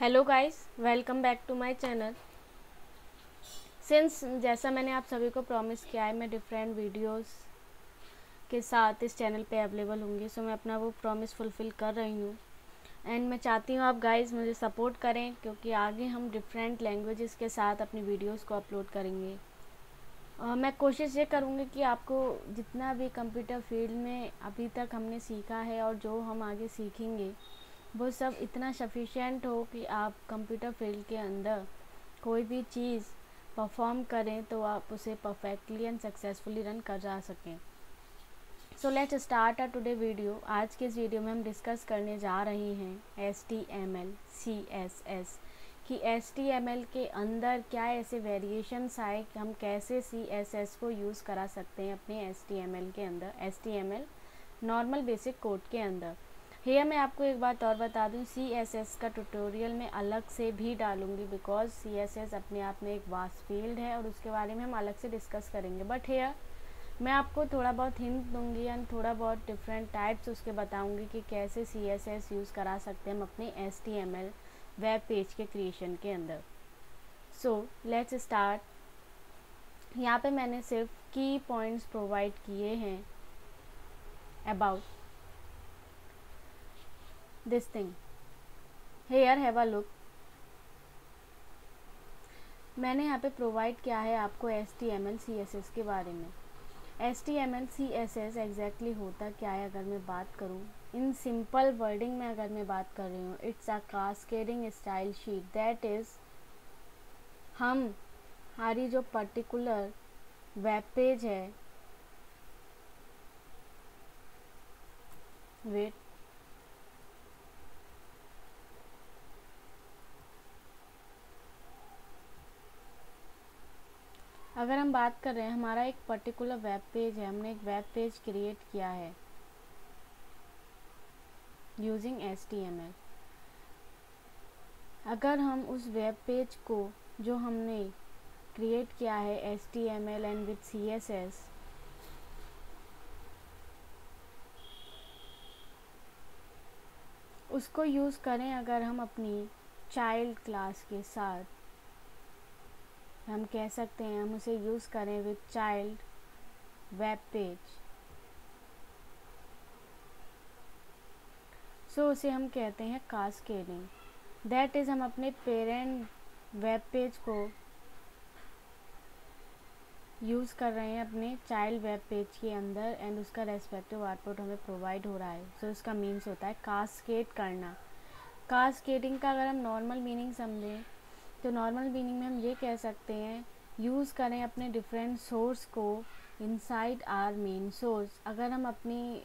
Hello guys welcome back to my channel since जैसा मैंने आप सभी को प्रॉमिस किया है, मैं डिफरेंट वीडियोस के साथ इस चैनल पे अवेलेबल होंगी सो मैं अपना वो प्रॉमिस फुलफ़िल कर रही हूँ। एंड मैं चाहती हूँ आप गाइस मुझे सपोर्ट करें, क्योंकि आगे हम डिफरेंट लैंग्वेजेस के साथ अपनी वीडियोस को अपलोड करेंगे। और मैं कोशिश ये करूँगी कि आपको जितना भी कंप्यूटर फ़ील्ड में अभी तक हमने सीखा है और जो हम आगे सीखेंगे वो सब इतना सफिशेंट हो कि आप कंप्यूटर फ़ील्ड के अंदर कोई भी चीज़ परफॉर्म करें तो आप उसे परफेक्टली एंड सक्सेसफुली रन कर जा सकें। So let's start a today video आज के इस वीडियो में हम डिस्कस करने जा रहे हैं S T M L C S S कि एस टी एम एल के अंदर क्या ऐसे वेरिएशंस आए, कि हम कैसे सी एस एस को यूज़ करा सकते हैं अपने एस टी एम एल के अंदर S T M L normal basic code के अंदर। हेयर मैं आपको एक बात और बता दूँ सी एस एस का ट्यूटोरियल मैं अलग से भी डालूँगी बिकॉज़ सी एस एस अपने आप में एक वास्ट फ़ील्ड है और उसके बारे में हम अलग से डिस्कस करेंगे। बट हेयर मैं आपको थोड़ा बहुत हिंट दूँगी एंड थोड़ा बहुत डिफरेंट टाइप्स उसके बताऊँगी कि कैसे सी एस एस यूज़ करा सकते हैं हम अपने S T M L web page के क्रिएशन के अंदर। सो लेट्स स्टार्ट यहाँ पे मैंने सिर्फ़ की पॉइंट्स प्रोवाइड किए हैं about this thing. Here have a look. मैंने यहाँ पे प्रोवाइड किया है आपको S T M L C S S के बारे में. S T M L C S S exactly होता क्या है अगर मैं बात करूँ? इन सिंपल वर्डिंग में अगर मैं बात कर रही हूँ it's a cascading style sheet that is हम, हमारी जो पर्टिकुलर वेब पेज है वेट अगर हम बात कर रहे हैं, हमारा एक पर्टिकुलर वेब पेज है, हमने एक वेब पेज क्रिएट किया है। Using S T M L अगर हम उस वेब पेज को, जो हमने क्रिएट किया है S T M L and with C S S उसको यूज़ करें अगर हम अपनी चाइल्ड क्लास के साथ। हम कह सकते हैं हम उसे यूज़ करें with child web page so उसे हम कहते हैं कास्केडिंग दैट इज़ हम अपने पेरेंट वेब पेज को यूज़ कर रहे हैं अपने चाइल्ड वेब पेज के अंदर एंड उसका रेस्पेक्टिव आउटपुट हमें प्रोवाइड हो रहा है. सो so, उसका मीन्स होता है कास्केट करना. कास्केटिंग का अगर हम नॉर्मल मीनिंग समझें तो नॉर्मल मीनिंग में हम ये कह सकते हैं यूज़ करें अपने डिफरेंट सोर्स को इनसाइड आर मेन सोर्स अगर हम अपनी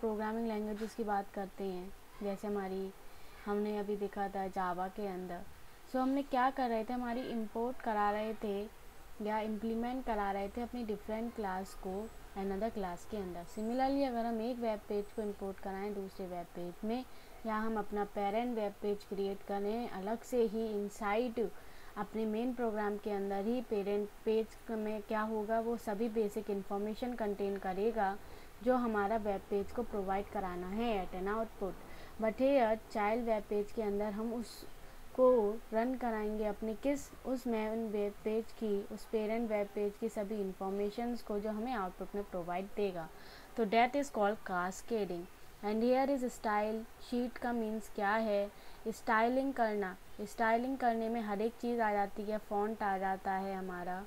प्रोग्रामिंग लैंग्वेजेस की बात करते हैं, जैसे हमारी, हमने अभी देखा था जावा के अंदर। सो हमने क्या कर रहे थे? हमारी इंपोर्ट करा रहे थे या इम्प्लीमेंट करा रहे थे अपनी डिफरेंट क्लास को अनदर क्लास के अंदर। सिमिलरली अगर हम एक वेब पेज को इंपोर्ट कराएँ दूसरे वेब पेज में या हम अपना पेरेंट वेब पेज क्रिएट करें? अलग से ही इनसाइड अपने मेन प्रोग्राम के अंदर ही पेरेंट पेज में क्या होगा? वो सभी बेसिक इन्फॉर्मेशन कंटेन करेगा, जो हमारा वेब पेज को प्रोवाइड कराना है at an output but here child web page के अंदर हम उसको रन कराएँगे अपने किस, उस मेन वेब पेज की, उस पेरेंट वेब पेज की सभी इंफॉर्मेशन को जो हमें आउटपुट में प्रोवाइड देगा. तो that is called cascading and here is style sheet का मीन्स क्या है? स्टाइलिंग करना. स्टाइलिंग करने में हर एक चीज़ आ जाती है. फ़ॉन्ट आ जाता है हमारा.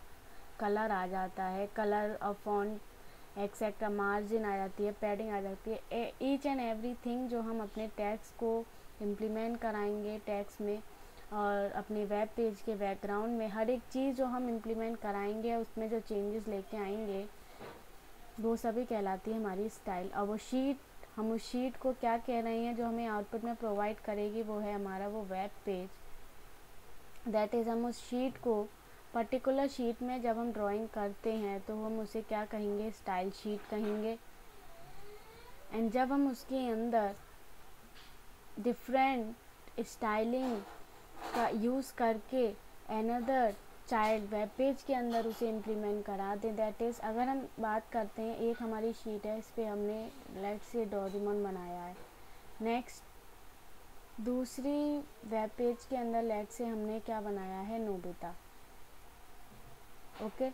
कलर आ जाता है. कलर और फॉन्ट एक्सेट्रा मार्जिन आ जाती है. पैडिंग आ जाती है. ईच एंड एवरी थिंग जो हम अपने टैक्स को इम्प्लीमेंट कराएँगे टैक्स में और अपने वेब पेज के बैकग्राउंड में, हर एक चीज़ जो हम इम्प्लीमेंट कराएँगे उसमें जो चेंजेस लेके आएँगे, वो सभी कहलाती है हमारी स्टाइल और वो शीट हम उस शीट को क्या कह रहे हैं जो हमें आउटपुट में प्रोवाइड करेगी, वो है हमारा वो वेब पेज दैट इज़ हम उस शीट को पर्टिकुलर शीट में जब हम ड्राइंग करते हैं तो हम उसे क्या कहेंगे? स्टाइल शीट कहेंगे. एंड जब हम उसके अंदर डिफरेंट स्टाइलिंग का यूज़ करके अनदर चाइल्ड वेब पेज के अंदर उसे इम्प्लीमेंट करा दें। दैट इज़ अगर हम बात करते हैं, एक हमारी शीट है, इस पर हमने लेट से डोरीमोन बनाया है। नेक्स्ट दूसरी वेब पेज के अंदर लेट से हमने क्या बनाया है नोबिता ओके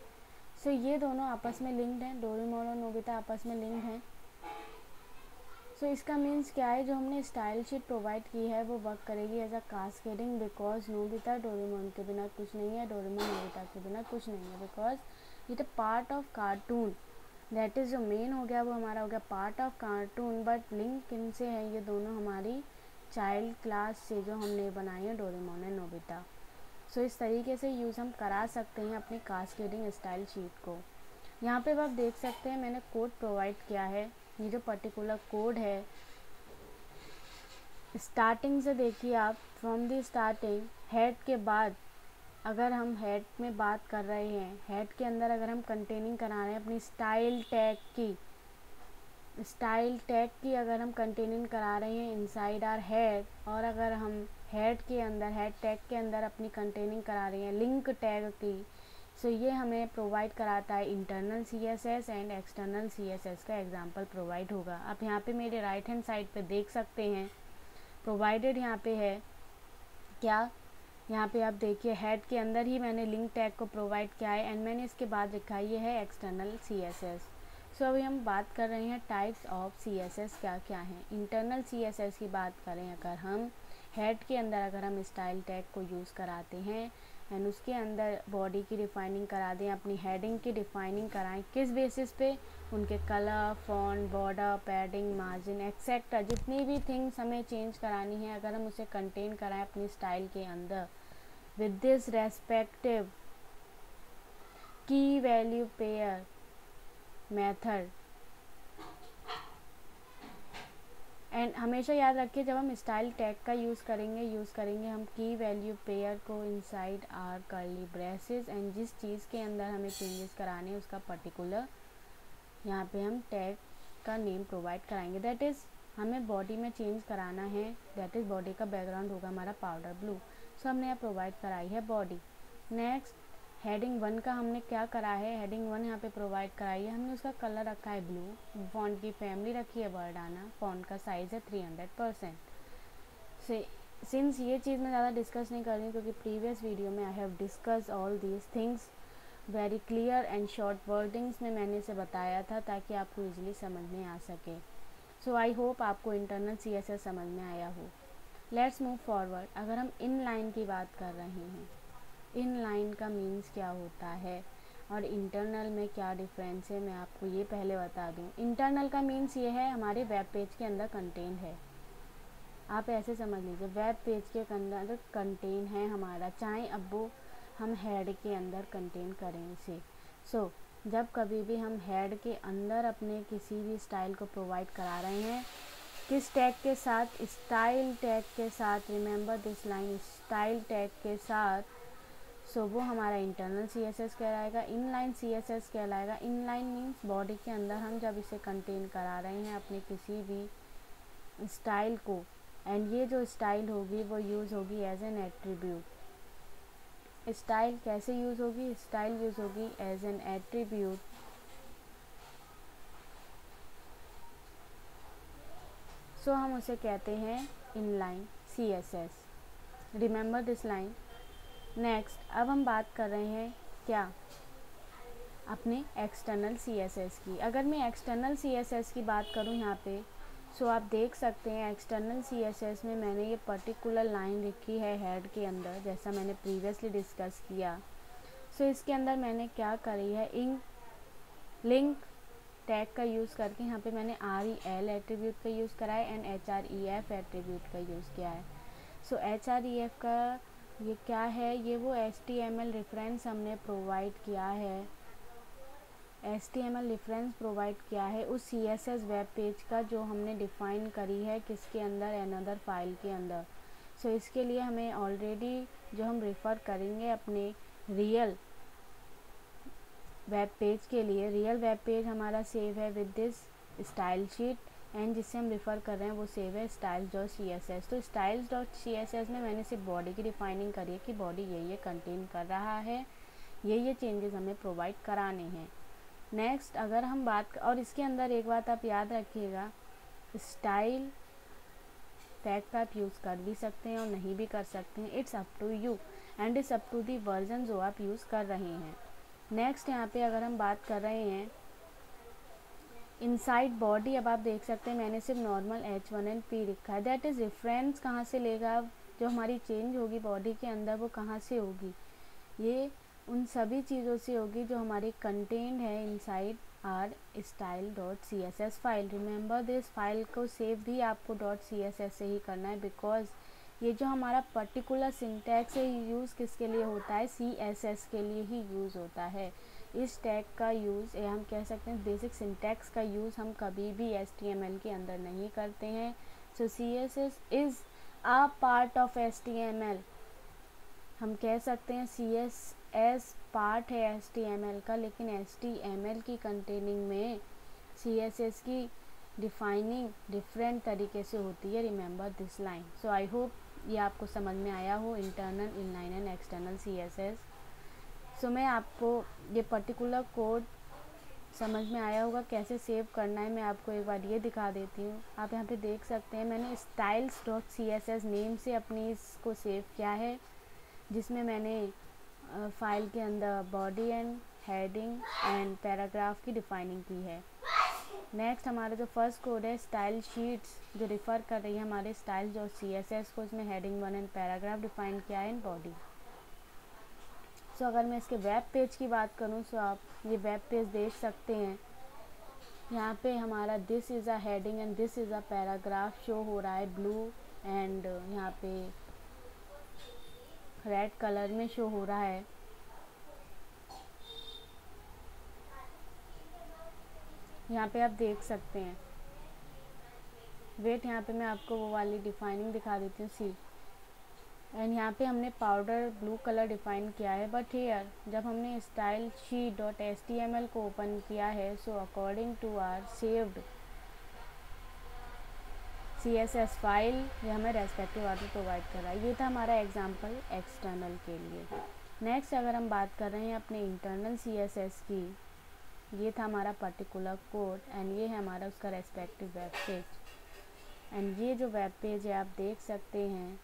सो ये दोनों आपस में लिंक्ड हैं डोरीमोन और नोबिता आपस में लिंक्ड हैं। सो so, इसका मीन्स क्या है? जो हमने स्टाइल शीट प्रोवाइड की है वो वर्क करेगी as a cascading because Nobita Doraemon के बिना कुछ नहीं है डोरेमोन नोबिता के बिना कुछ नहीं है बिकॉज़ ये तो part of cartoon that is जो मेन हो गया वो हमारा हो गया part of cartoon but link किन से है? ये दोनों हमारी चाइल्ड क्लास से जो हमने बनाई है डोरेमोन एंड नोबिता सो इस तरीके से यूज़ हम करा सकते हैं अपनी कास्केडिंग स्टाइल शीट को. यहाँ पे आप देख सकते हैं मैंने कोड प्रोवाइड किया है। ये जो पर्टिकुलर कोड है स्टार्टिंग से देखिए आप फ्रॉम द स्टार्टिंग हेड के बाद, अगर हम हेड में बात कर रहे हैं हेड के अंदर अगर हम कंटेनिंग करा रहे हैं अपनी स्टाइल टैग की स्टाइल टैग की अगर हम कंटेनिंग करा रहे हैं इनसाइड आर हेड और अगर हम हेड के अंदर हेड टैग के अंदर अपनी कंटेनिंग करा रहे हैं लिंक टैग की सो ये हमें प्रोवाइड कराता है internal C S S and external C S S का एग्ज़ाम्पल प्रोवाइड होगा। आप यहाँ पे मेरे राइट हैंड साइड पे देख सकते हैं। प्रोवाइडेड यहाँ पे है क्या? यहाँ पे आप देखिए हेड के अंदर ही मैंने लिंक टैग को प्रोवाइड किया है एंड मैंने इसके बाद लिखा ये है external C S S so अभी हम बात कर रहे हैं types of C S S क्या क्या हैं। इंटरनल सी एस एस की बात करें, अगर हम हेड के अंदर अगर हम स्टाइल टैग को यूज़ कराते हैं एंड उसके अंदर बॉडी की डिफाइनिंग करा दें, अपनी हेडिंग की डिफाइनिंग कराएँ। किस बेसिस पे? उनके colour font border padding margin etcetera जितनी भी थिंग्स हमें चेंज करानी है, अगर हम उसे कंटेन कराएँ अपनी स्टाइल के अंदर। With this respective key value pair method and हमेशा याद रखिए, जब हम स्टाइल टैग का यूज़ करेंगे यूज़ करेंगे, हम की वैल्यू पेयर को inside our curly braces and जिस चीज़ के अंदर हमें चेंजेस कराने हैं, उसका पर्टिकुलर यहाँ पे हम टैग का नेम प्रोवाइड कराएँगे। दैट इज़ हमें बॉडी में चेंज कराना है दैट इज़ बॉडी का बैकग्राउंड होगा हमारा पाउडर ब्लू सो हमने यहाँ प्रोवाइड कराई है बॉडी नेक्स्ट हेडिंग वन का हमने क्या करा है? हेडिंग वन यहाँ पे प्रोवाइड कराई है। हमने उसका कलर रखा है ब्लू फॉन्ट की फैमिली रखी है वर्डाना फॉन्ट का साइज़ है थ्री हंड्रेड परसेंट से सिंस ये चीज़ मैं ज़्यादा डिस्कस नहीं कर रही क्योंकि प्रीवियस वीडियो में I have discuss all these things very clear and short wordings में मैंने इसे बताया था ताकि आपको इजीली समझ में आ सके। सो आई होप आपको इंटरनल सीएसएस समझ में आया हो। लेट्स मूव फॉरवर्ड अगर हम इन लाइन की बात कर रहे हैं इन लाइन का मीन्स क्या होता है? और इंटरनल में क्या डिफरेंस है? मैं आपको ये पहले बता दूँ। इंटरनल का मीन्स ये है हमारे वेब पेज के अंदर कंटेन है। आप ऐसे समझ लीजिए वेब पेज के अंदर कंटेन है हमारा चाहे अब वो हम हेड के अंदर कंटेन करें इसे। सो so, जब कभी भी हम हेड के अंदर अपने किसी भी स्टाइल को प्रोवाइड करा रहे हैं किस टैग के साथ स्टाइल टैग के साथ remember this line style tag के साथ सो so, वो हमारा इंटरनल सी एस एस कहलाएगा inline C S S कहलाएगा। इन लाइन मीन्स बॉडी के अंदर हम जब इसे कंटेन करा रहे हैं अपने किसी भी स्टाइल को एंड ये जो स्टाइल होगी वो यूज़ होगी एज एन एट्रीब्यूट स्टाइल कैसे यूज़ होगी? स्टाइल यूज़ होगी एज एन एट्रीब्यूट सो हम उसे कहते हैं inline C S S remember this line next अब हम बात कर रहे हैं क्या? अपने एक्सटर्नल सी एस एस की। अगर मैं एक्सटर्नल सी एस एस की बात करूँ यहाँ पे सो आप देख सकते हैं एक्सटर्नल सी एस एस में मैंने ये पर्टिकुलर लाइन लिखी है हेड के अंदर जैसा मैंने प्रीवियसली डिस्कस किया। सो so, इसके अंदर मैंने क्या करी है? इंक लिंक टैग का यूज़ करके यहाँ पे मैंने आर ई एल एट्रीब्यूट का यूज़ करा है and H R E F attribute का यूज़ किया है। So H R E F का ये क्या है? ये वो S T M L reference हमने प्रोवाइड किया है। S T M L reference provide किया है उस C S S web page का जो हमने डिफ़ाइन करी है किसके अंदर? अनदर फ़ाइल के अंदर। सो so, इसके लिए हमें ऑलरेडी जो हम रेफ़र करेंगे अपने रियल वेब पेज के लिए रियल वेब पेज हमारा सेव है with this style sheet and जिससे हम रिफ़र कर रहे हैं वो सेव है styles dot C S S तो styles dot C S S में मैंने सिर्फ़ बॉडी की डिफाइनिंग करी है कि बॉडी ये ये कंटेन कर रहा है ये ये चेंजेस हमें प्रोवाइड कराने हैं. नेक्स्ट अगर हम बात और इसके अंदर एक बात आप याद रखिएगा स्टाइल टैग का आप यूज़ कर भी सकते हैं और नहीं भी कर सकते हैं it's up to you and it's up to the version जो आप यूज़ कर रहे हैं. नेक्स्ट यहाँ पे अगर हम बात कर रहे हैं इनसाइड बॉडी अब आप देख सकते हैं, मैंने सिर्फ़ normal H one and P लिखा है। दैट इज़ रेफरेंस कहाँ से लेगा? जो हमारी चेंज होगी बॉडी के अंदर, वो कहाँ से होगी? ये उन सभी चीज़ों से होगी जो हमारी कंटेंट है inside our style dot C S S file remember this file को सेव भी आपको डॉट सी एस एस से ही करना है बिकॉज़ ये जो हमारा पर्टिकुलर सिंटैक्स है यूज़ किसके लिए होता है? सी एस एस के लिए ही यूज़ होता है। इस टैग का यूज़ या हम कह सकते हैं बेसिक सिंटैक्स का यूज़ हम कभी भी एस टी एम एल के अंदर नहीं करते हैं। So C S S is a part of S T M L हम कह सकते हैं सी एस एस पार्ट है एस टी एम एल का, लेकिन एस टी एम एल की कंटेनिंग में सी एस एस की डिफाइनिंग डिफरेंट तरीके से होती है। Remember this line so I hope ये आपको समझ में आया हो internal inline and external C S S so मैं आपको ये पर्टिकुलर कोड समझ में आया होगा कैसे सेव करना है, मैं आपको एक बार ये दिखा देती हूँ। आप यहाँ पे देख सकते हैं, मैंने styles dot C S S name से अपनी इसको सेव किया है, जिसमें मैंने फ़ाइल के अंदर body and heading and paragraph की डिफाइनिंग की है। नेक्स्ट हमारा जो फ़र्स्ट कोड है स्टाइल शीट्स जो रिफ़र कर रही है हमारे स्टाइल जो सी एस एस को इसमें heading one and paragraph define किया है इन बॉडी सो अगर मैं इसके वेब पेज की बात करूँ तो आप ये वेब पेज देख सकते हैं। यहाँ पे हमारा this is a heading and this is a paragraph show हो रहा है ब्लू एंड यहाँ पे रेड कलर में शो हो रहा है। यहाँ पे आप देख सकते हैं। वेट यहाँ पे मैं आपको वो वाली डिफाइनिंग दिखा देती हूँ सी एंड यहाँ पे हमने पाउडर ब्लू कलर डिफाइन किया है बट हेयर जब हमने style sheet dot S T M L को ओपन किया है so according to our saved C S S file ये हमें रेस्पेक्टिव आर्डर प्रोवाइड कर रहा है। ये था हमारा एग्ज़ाम्पल एक्सटर्नल के लिए। नेक्स्ट अगर हम बात कर रहे हैं अपने इंटरनल सी एस एस की ये था हमारा पर्टिकुलर कोड एंड ये है हमारा उसका रेस्पेक्टिव वेब पेज एंड ये जो वेब पेज है, आप देख सकते हैं,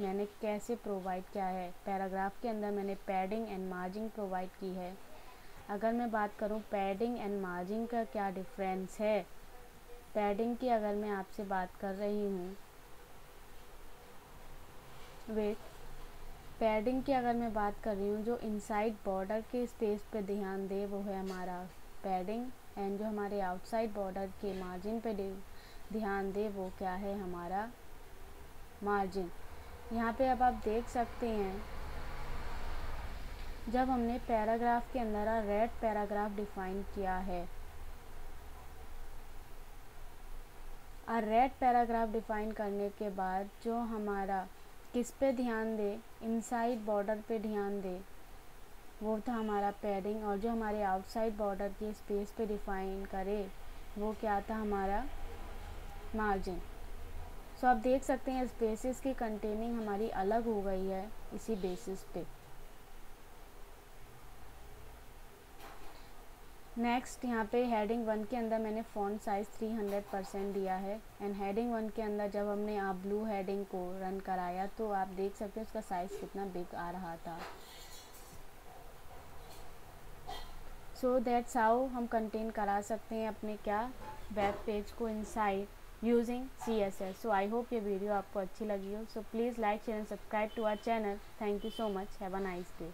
मैंने कैसे प्रोवाइड किया है। पैराग्राफ के अंदर मैंने पैडिंग एंड मार्जिंग प्रोवाइड की है। अगर मैं बात करूँ पैडिंग एंड मार्जिंग का क्या डिफरेंस है? पैडिंग की अगर मैं आपसे बात कर रही हूँ वेट पैडिंग की अगर मैं बात कर रही हूँ, जो इनसाइड बॉर्डर के स्पेस पे ध्यान दे, वो है हमारा पैडिंग एंड जो हमारे आउटसाइड बॉर्डर के मार्जिन पे ध्यान दे, वो क्या है हमारा मार्जिन यहाँ पे अब आप देख सकते हैं, जब हमने पैराग्राफ के अंदर रेड पैराग्राफ डिफाइन किया है और रेड पैराग्राफ डिफाइन करने के बाद जो हमारा किस पे ध्यान दे? इनसाइड बॉर्डर पे ध्यान दे। वो था हमारा पैडिंग और जो हमारे आउटसाइड बॉर्डर के स्पेस पे डिफाइन करे, वो क्या था हमारा? मार्जिन सो आप देख सकते हैं स्पेसिस की कंटेनिंग हमारी अलग हो गई है, इसी बेसिस पे। नेक्स्ट यहाँ पे हेडिंग वन के अंदर मैंने फ़ॉन्ट साइज़ 300 परसेंट दिया है। एंड हेडिंग वन के अंदर जब हमने आप ब्लू हेडिंग को रन कराया तो आप देख सकते हैं उसका साइज़ कितना बिग आ रहा था। सो दैट्स हाउ हम कंटेन करा सकते हैं अपने क्या वेब पेज को inside S S so I hope ये वीडियो आपको अच्छी लगी हो. So please like share and subscribe to our channel thank you so much have a nice day.